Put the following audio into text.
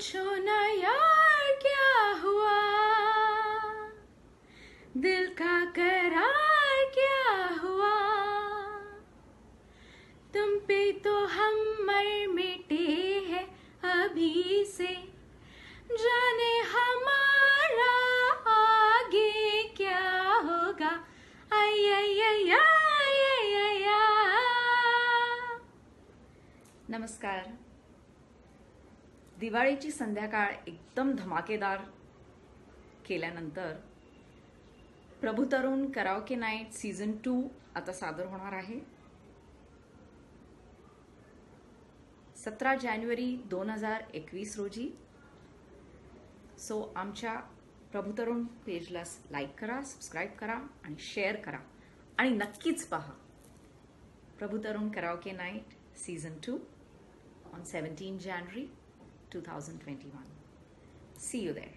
पूछो ना यार, क्या हुआ? दिल का करार क्या हुआ? तुम पे तो हम मर मिटे हैं अभी से। जाने हमारा आगे क्या होगा? आई नमस्कार। दिवाळीची संध्याकाळ एकदम धमाकेदार केल्यानंतर प्रभू तरुण कराओके नाईट सीझन टू आता सादर होणार आहे. सतरा जानेवारी दोन हजार एकवीस रोजी. सो आमच्या प्रभुतरुण पेजला लाईक करा सबस्क्राईब करा आणि शेअर करा. आणि नक्कीच पहा Prabhutarun karaoke night season two on seventeen January. 2021. See you there.